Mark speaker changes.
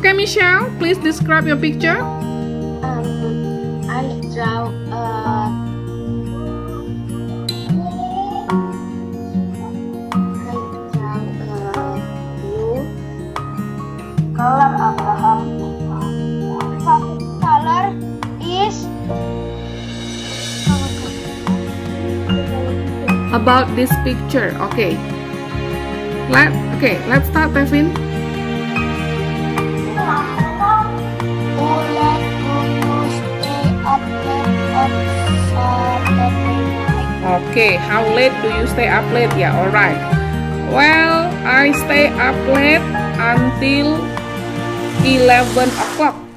Speaker 1: Okay, Michelle, please describe your picture.
Speaker 2: Um, I draw a I draw a blue color Abraham. Color is
Speaker 1: About this picture, okay. Let okay, let's start, Tevin. Okay, how late do you stay up late? Yeah, alright. Well, I stay up late until 11 o'clock.